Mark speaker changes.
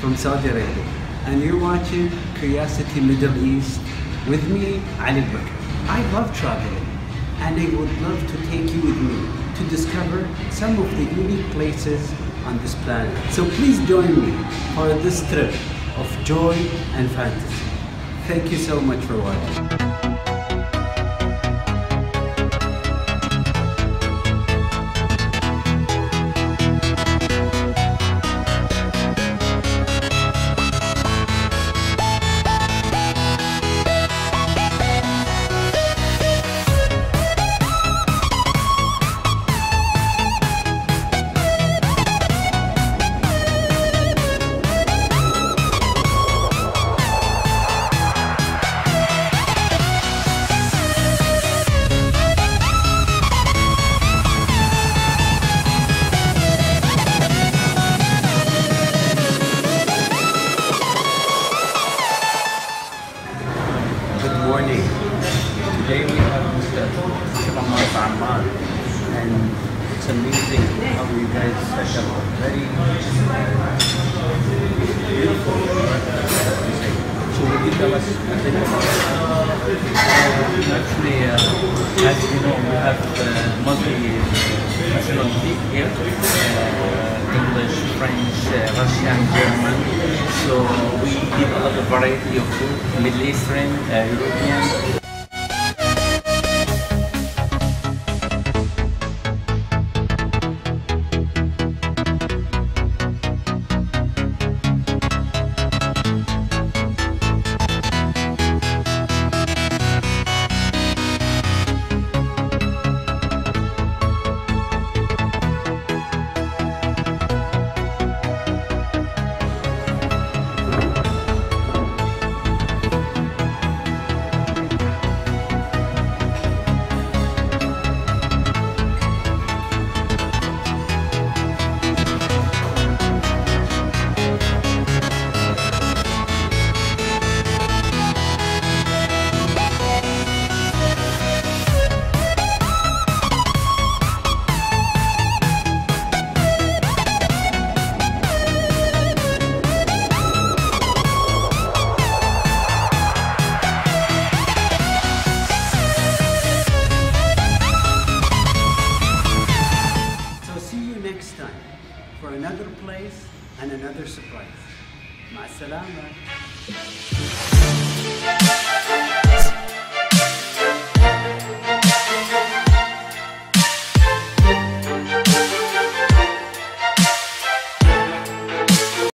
Speaker 1: from Saudi Arabia, and you're watching Curiosity Middle East with me, Ali Bakr. I love traveling, and I would love to take you with me to discover some of the unique places on this planet. So please join me for this trip of joy and fantasy. Thank you so much for watching. Morning. Today we have Mr. Shamamat Ammar and it's amazing how you guys set up very beautiful So would you tell us a bit about
Speaker 2: actually, uh, as you know, we have uh, multi-nationality here, uh, English, French, uh, Russian, German. So we eat a lot of variety of food, Middle Eastern, uh, European.
Speaker 1: next time for another place and another surprise. Ma salama.